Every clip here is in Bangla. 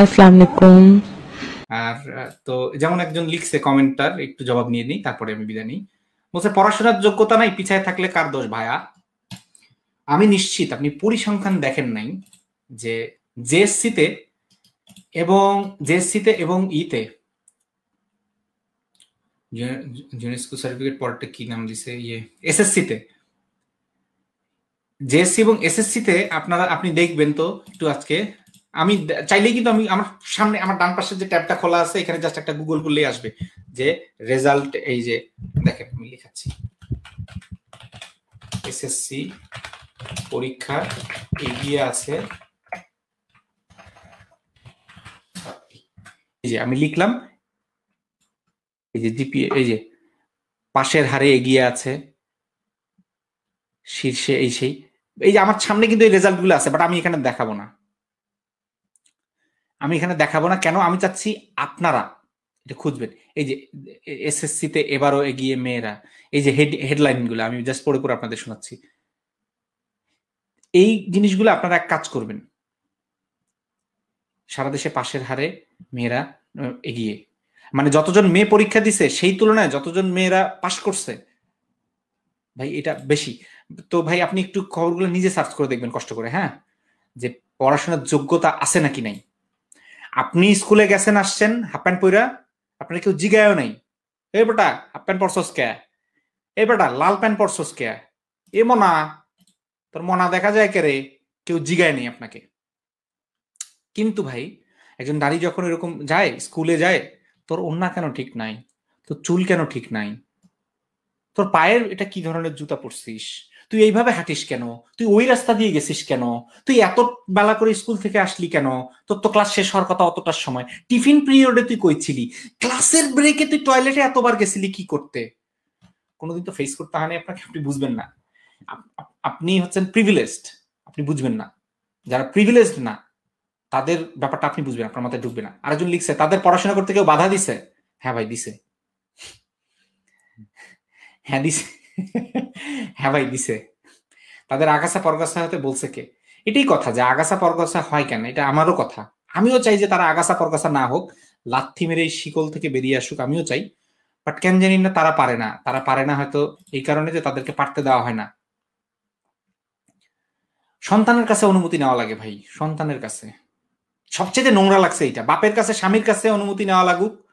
আসসালামু আর তো যেমন একজন লিখছে কমেন্টার একটু জবাব নিয়ে নিই, তারপরে আমি বিদায় নিই। বলছে, পড়াশোনার যোগ্যতা নাই, পিছায় থাকলে কার দোষ ভাইয়া আমি নিশ্চিত, আপনি পরিসংখ্যান দেখেন নাই যে জেএসসিতে এবং জেএসসিতে এবং ইতে ইউনেস্কো সার্টিফিকেট পরটা কি নাম দিছে? ইয়ে এসএসসিতে জেএসসি এবং এসএসসিতে আপনারা, আপনি দেখবেন তো, একটু আজকে আমি চাইলেই কিন্তু আমি আমার সামনে আমার ডান পাশে যে ট্যাবটা খোলা আছে, এখানে জাস্ট একটা গুগল করলেই আসবে যে রেজাল্ট এই যে, দেখেন আমি লিখাচ্ছি। এসএসসি পরীক্ষা এগিয়ে আছে। এই যে আমি লিখলাম, এই যে জিপিএ, এই যে পাশের হারে এগিয়ে আছে, শীর্ষে এই সেই, এই যে আমার সামনে কিন্তু এই রেজাল্টগুলো আছে বাট আমি এখানে দেখাবো না। আমি এখানে দেখাবো না। কেন? আমি চাচ্ছি আপনারা এটা খুঁজবেন। এই যে এসএসসি তে এবারও এগিয়ে মেয়েরা, এই যে হেড হেডলাইনগুলো আমি জাস্ট পড়ে পড়ে আপনাদের শোনাচ্ছি। এই জিনিসগুলো আপনারা এক কাজ করবেন। সারা দেশে পাশের হারে মেয়েরা এগিয়ে। মানে যতজন মেয়ে পরীক্ষা দিছে, সেই তুলনায় যতজন মেয়েরা পাশ করছে, ভাই, এটা বেশি। তো ভাই, আপনি একটু খবরগুলো নিজে সার্চ করে দেখবেন কষ্ট করে হ্যাঁ? যে পড়াশোনার যোগ্যতা আছে নাকি নাই? আপনি স্কুলে গেছেন, আসছেন, হাফ প্যান্ট পইরা আপনার কেউ জিগায়ও নাই। এই বেটা, হাফ প্যান্ট পরছস কে? এই বেটা, লাল প্যান্ট পরছস কে? এ মনা, তোর মনা দেখা যায় কে রে? কেউ জিগায় নেই আপনাকে। কিন্তু ভাই, একজন নারী যখন এরকম যায়, স্কুলে যায়, তোর ওন্না কেন ঠিক নাই? তোর চুল কেন ঠিক নাই? তোর পায়ের এটা কি ধরনের জুতা পরছিস? তুই এইভাবে হাঁটিস কেন? তুই ওই রাস্তা দিয়ে গেছিস কেন? তুই এত বেলা করে স্কুল থেকে আসলি কেন? তোর তো ক্লাস শেষ হওয়ার কথা অতটার সময়। টিফিন পিরিয়ডে তুই কইছিলি ক্লাসের ব্রেকে তুই টয়লেটে এতবার গেছিলি কি করতে? কোনোদিন তো ফেস করতে হয়নি আপনাকে, আপনি বুঝবেন না। আপ- আপ- আপনি হচ্ছেন প্রিভিলেজড আপনি বুঝবেন না। যারা প্রিভিলেজড না, তাদের ব্যাপারটা আপনি বুঝবেন, আপনার মাথায় ঢুকবে না। আরেকজন লিখছে, তাদের পড়াশোনা করতে কেউ বাধা দিছে? হ্যাঁ ভাই, দিছে। হ্যাঁ দিছে। হ্যাঁ ভাই দিছে। তাদের আগাছা পরগাছা হতে বলছে কে? এটাই কথা যে আগাছা পরগাছা হয় কেন? এটা আমারও কথা। আমিও চাই যে তারা আগাছা পরগাছা না হোক, লাথি মেরে এই শিকল থেকে বেরিয়ে আসুক, আমিও চাই। বাট কেন জানি না তারা পারে না। তারা পারে না হয়তো এই কারণে যে তাদেরকে পারতে দেওয়া হয় না। সন্তানের কাছে অনুমতি নেওয়া লাগে ভাই, সন্তানের কাছে। সবচেয়ে নোংরা লাগছে এটা বাপের কাছে, স্বামীর কাছে অনুমতি নেওয়া লাগুক।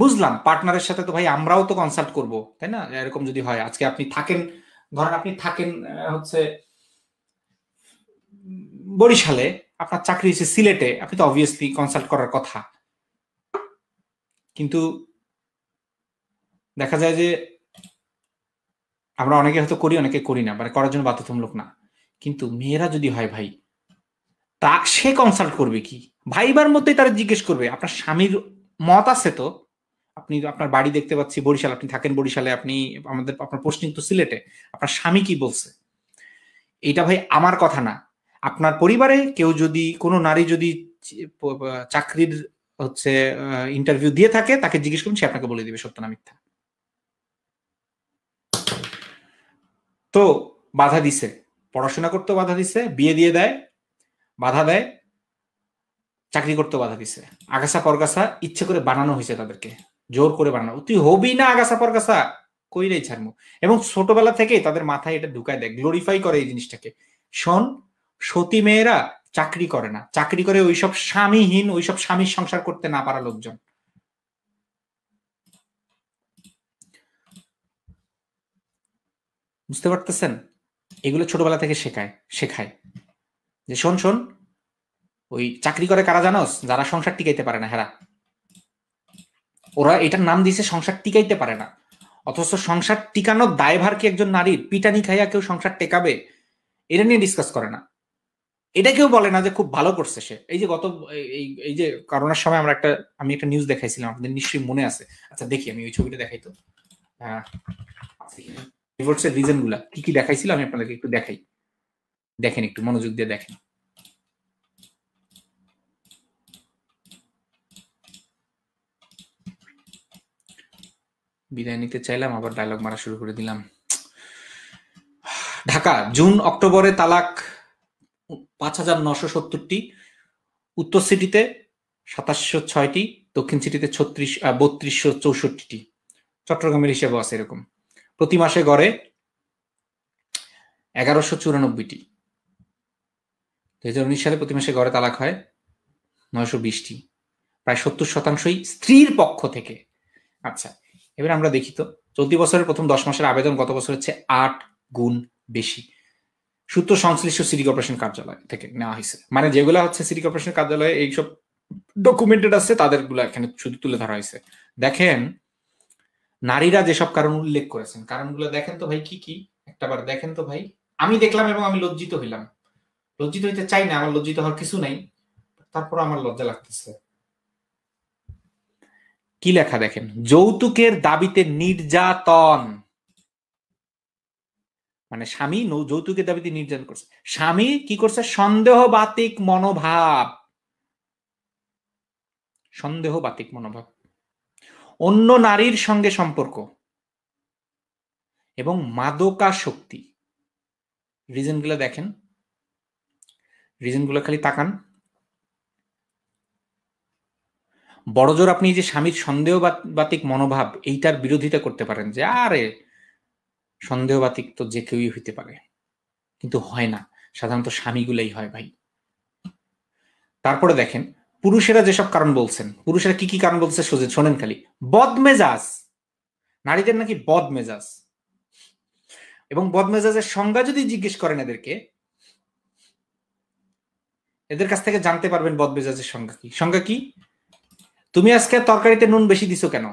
বুঝলাম পার্টনারের সাথে তো ভাই আমরাও তো কনসাল্ট করব, তাই না? এরকম যদি হয়, আজকে আপনি থাকেন, ধরেন আপনি থাকেন হচ্ছে বরিশালে, আপনার চাকরি হচ্ছে সিলেটে, আপনি তো অবভিয়াসলি কনসাল্ট করার কথা। কিন্তু দেখা যায় যে আমরা অনেকে হয়তো করি, অনেকে করি না মানে করার জন্য বাধ্যতামূলক না। কিন্তু মেয়েরা যদি হয় ভাই, তা সে কনসাল্ট করবে কি? ভাইবার মধ্যেই তারা জিজ্ঞেস করবে, আপনার স্বামীর মত আছে তো? আপনি আপনার বাড়ি দেখতে পাচ্ছি, বরিশাল, আপনি থাকেন বরিশালে, আপনি আমাদের, আপনার পোস্টিং তো সিলেটে। আপনার স্বামী কি বলছে? এটা ভাই আমার কথা না। আপনার পরিবারে কেউ যদি, কোনো নারী যদি চাকরির হচ্ছে ইন্টারভিউ দিয়ে থাকে, তাকে জিজ্ঞেস করুন, সে আপনাকে বলে দিবে, সত্য না মিথ্যা। তো বাধা দিছে। পড়াশোনা করতে বাধা দিছে, বিয়ে দিয়ে দেয়, বাধা দেয়, চাকরি করতে বাধা দিছে। আগাছা পরগাছা ইচ্ছে করে বানানো হয়েছে তাদেরকে। জোর করে বানানো। তুই হবি না আগাছা পরগাছা, কইরেই ছাড়মু। এবং ছোটবেলা থেকেই তাদের মাথায় এটা ঢুকায় দেয় গ্লোরিফাই করে এই জিনিসটাকে। শোন, সতী মেয়েরা চাকরি করে না। চাকরি করে ওইসব স্বামীহীন, ওইসব স্বামীর সংসার করতে না পারা লোকজন। বুঝতে পারতেছেন? এগুলো ছোটবেলা থেকে শেখায় শেখায়। যে শোন শোন, ওই চাকরি করে কারা জানোস? যারা সংসার টিকাইতে পারে না, হেরা। ওরা এটার নাম দিয়েছে সংসার টিকাইতে পারে না। অথচ সংসার টিকানোর দায়ভার কি একজন নারীর? পিটানি খাইয়া কেউ সংসার টেকাবে? এটা নিয়ে ডিসকাস করে না। এটা কেউ বলে না যে খুব ভালো করছে সে। এই যে গত, এই যে করোনার সময় আমরা একটা, আমি একটা নিউজ দেখাইছিলাম, আপনাদের নিশ্চয়ই মনে আছে। আচ্ছা দেখি আমি ওই ছবিটা দেখাই তো। ডিভোর্সের রিজনগুলা। কি কি দেখাইছিল আমি আপনাদেরকে একটু দেখাই। দেখেন একটু, মনোযোগ দিয়ে দেখেন। বিদায় নিতে চাইলাম, আবার ডায়লগ মারা শুরু করে দিলাম। ঢাকা জুন অক্টোবরে তালাক পাঁচ হাজার নশো সত্তরটি, উত্তর সিটিতে সাতাশশো ছয়টি, দক্ষিণ সিটিতে ছত্রিশ বত্রিশশো চৌষট্টিটি। চট্টগ্রামের হিসেবে আছে এরকম। প্রতি মাসে গড়ে এগারোশো চুরানব্বইটি। দু হাজার উনিশ সালে প্রতি মাসে গড়ে তালাক হয় নয়শো বিশটি। প্রায় সত্তর শতাংশই স্ত্রীর পক্ষ থেকে। আচ্ছা এবার আমরা দেখি তো, চলতি বছরের প্রথম দশ মাসের আবেদন গত বছর হচ্ছে আট গুণ বেশি। সূত্র সংশ্লিষ্ট সিটি কর্পোরেশন কার্যালয় থেকে নেওয়া হয়েছে। মানে যেগুলো হচ্ছে সিটি কর্পোরেশন কার্যালয়ে এইসব ডকুমেন্টেড আছে তাদেরগুলো এখানে শুধু তুলে ধরা হয়েছে। দেখেন, নারীরা যেসব কারণ উল্লেখ করেছেন, কারণগুলো দেখেন তো ভাই কি কি? একটাবার দেখেন তো ভাই। আমি দেখলাম এবং আমি লজ্জিত হইলাম। লজ্জিত হইতে চাই না, আমার লজ্জিত হওয়ার কিছু নাই। তারপর আমার লজ্জা লাগতেছে। কি লেখা দেখেন? যৌতুকের দাবিতে নির্যাতন। মানে স্বামী যৌতুকের দাবিতে নির্যাতন করছে। স্বামী কি করছে? সন্দেহ বাতিক মনোভাব। সন্দেহ বাতিক মনোভাব। অন্য নারীর সঙ্গে সম্পর্ক এবং মাদকা শক্তি রিজনগুলো দেখেন। রিজনগুলো খালি তাকান। বড়জোর আপনি যে স্বামীর সন্দেহবাতিক মনোভাব, এইটার বিরোধিতা করতে পারেন যে, আরে, সন্দেহবাতিক তো যে কেউই হইতে পারে। কিন্তু হয় না। সাধারণত স্বামীগুলাই হয় ভাই। তারপরে দেখেন, পুরুষেরা যেসব কারণ বলছেন, পুরুষেরা কি কি কারণ বলছে সোজে শোনেন খালি। বদমেজাজ। নারীদের নাকি বদমেজাজ। এবং বদমেজাজের সংজ্ঞা যদি জিজ্ঞেস করেন এদেরকে, এদের কাছ থেকে জানতে পারবেন বদমেজাজের সংজ্ঞা কি। সংজ্ঞা কি? তুমি আজকে তরকারিতে নুন বেশি দিছো কেন?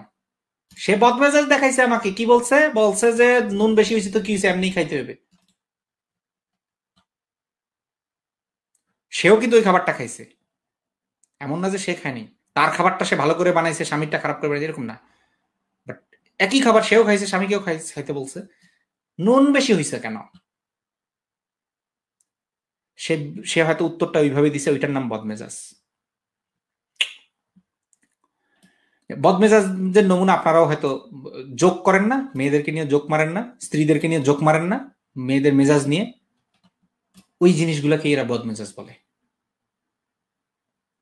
সে বদমেজাজ দেখাইছে আমাকে। কি বলছে? বলছে যে নুন বেশি হয়েছে তো কি হয়েছে? এমনি খাইতে হবে। সেও কিন্তু ওই খাবারটা খাইছে। এমন না যে সে খায়নি। তার খাবারটা সে ভালো করে বানাইছে, স্বামীরটা খারাপ করে বানাইছে, এরকম না। বাট একই খাবার সেও খাইছে, স্বামীকেও খাইছে খাইতে বলছে। নুন বেশি হয়েছে কেন? সে সে হয়তো উত্তরটা ওইভাবে দিছে, ওইটার নাম বদমেজাজ। বদমেজাজদের নমুনা আপনারাও হয়তো যোগ করেন না, মেয়েদেরকে নিয়ে যোগ মারেন না, স্ত্রীদেরকে নিয়ে যোগ মারেন না, মেয়েদের মেজাজ নিয়ে। ওই জিনিসগুলোকে এরা বদমেজাজ বলে।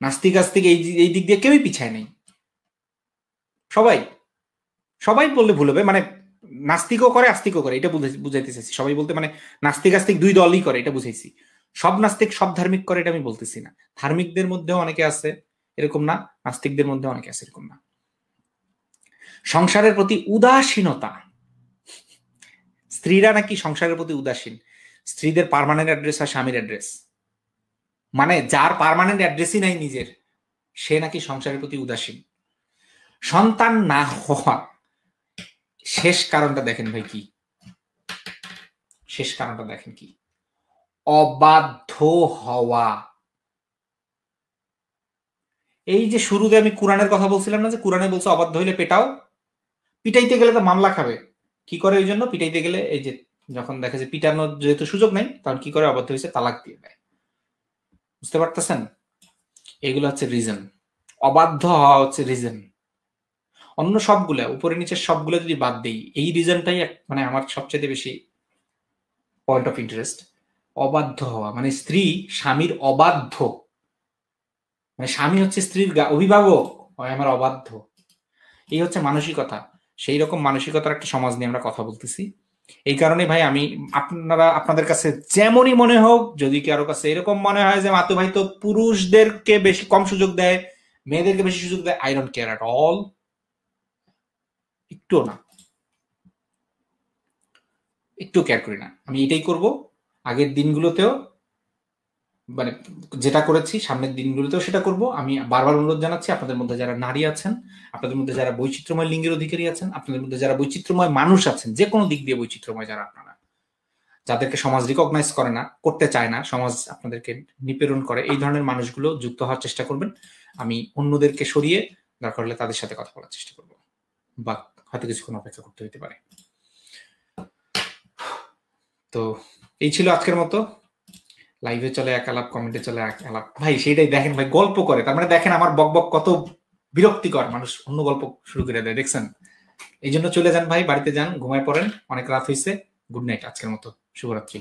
নাস্তিক আস্তিক এই এই দিক দিয়ে কেউই পিছায় নেই। সবাই সবাই বললে ভুল হবে মানে নাস্তিকও করে, আস্তিকও করে, এটা বুঝাইতে চাইছি সবাই বলতে মানে নাস্তিক আস্তিক দুই দলই করে, এটা বুঝাইছি। সব নাস্তিক সব ধার্মিক করে, এটা আমি বলতেছি না। ধার্মিকদের মধ্যেও অনেকে আছে, এরকম না, নাস্তিকদের মধ্যে অনেকে আছে, এরকম না। সংসারের প্রতি উদাসীনতা। স্ত্রীরা নাকি সংসারের প্রতি উদাসীন। স্ত্রীদের পারমানেন্ট অ্যাড্রেস আর স্বামীর অ্যাড্রেস মানে যার পারমানেন্ট অ্যাড্রেসই নাই নিজের, সে নাকি সংসারের প্রতি উদাসীন। সন্তান না হওয়া, শেষ কারণটা দেখেন ভাই কি? শেষ কারণটা দেখেন কি? অবাধ্য হওয়া। এই যে শুরুতে আমি কোরআনের কথা বলছিলাম না যে কোরআনে বলছে, অবাধ্য হইলে পেটাও। পিটাইতে গেলে তো মামলা খাবে। কি করে ওই জন্য? পিটাইতে গেলে এই যে যখন দেখে যে পিটানোর যেহেতু সুযোগ নেই, তখন কি করে অবাধ্য হয়েছে? তালাক দিয়ে দেয়। বুঝতে পারতেছেন? এগুলো হচ্ছে রিজন অবাধ্য হওয়া হচ্ছে রিজন অন্য সবগুলা, উপরে নিচের সবগুলো যদি বাদ দেই, এই রিজনটাই মানে আমার সবচেয়ে বেশি পয়েন্ট অফ ইন্টারেস্ট অবাধ্য হওয়া মানে স্ত্রী স্বামীর অবাধ্য। মানে স্বামী হচ্ছে স্ত্রীর অভিভাবক। আমার অবাধ্য। এই হচ্ছে মানসিকতা। সেই রকম মানসিকতার একটা সমাজ নিয়ে আমরা কথা বলতেছি। এই কারণে ভাই আমি আপনারা, আপনাদের কাছে যেমনই মনে হোক, যদি কারও কাছে এরকম মনে হয় যে, মাতু ভাই তো পুরুষদেরকে বেশি কম সুযোগ দেয়, মেয়েদেরকে বেশি সুযোগ দেয় I don't care at all একটু না। একটু কেয়ার করি না। আমি এটাই করব। আগের দিনগুলোতেও মানে যেটা করেছি, সামনের দিনগুলোতেও সেটা করব। আমি বারবার অনুরোধ জানাচ্ছি, আপনাদের মধ্যে যারা নারী আছেন, আপনাদের মধ্যে যারা বৈচিত্র্যময় লিঙ্গের অধিকারী আছেন, আপনাদের মধ্যে যারা বৈচিত্র্যময় মানুষ আছেন যে কোনো দিক দিয়ে বৈচিত্র্যময় যারা আপনারা। যাদেরকে সমাজ রিকগনাইজ করে না, করতে চায় না, সমাজ আপনাদেরকে নিপীড়ন করে, এই ধরনের মানুষগুলো যুক্ত হওয়ার চেষ্টা করবেন। আমি অন্যদেরকে সরিয়ে, দরকার হলে তাদের সাথে কথা বলার চেষ্টা করব। বা হয়তো কিছুক্ষণ অপেক্ষা করতে হতে পারে। তো এই ছিল আজকের মতো। লাইভে চলে, এক আলাপ কমেন্টে চলে, এক আলাপ ভাই সেটাই দেখেন ভাই, গল্প করে। তার মানে দেখেন আমার বক বক কত বিরক্তিকর। মানুষ অন্য গল্প শুরু করে দেয়, দেখছেন? এই জন্য চলে যান ভাই, বাড়িতে যান, ঘুমায় পড়েন, অনেক রাত হয়েছে গুড নাইট আজকের মতো। শুভরাত্রি।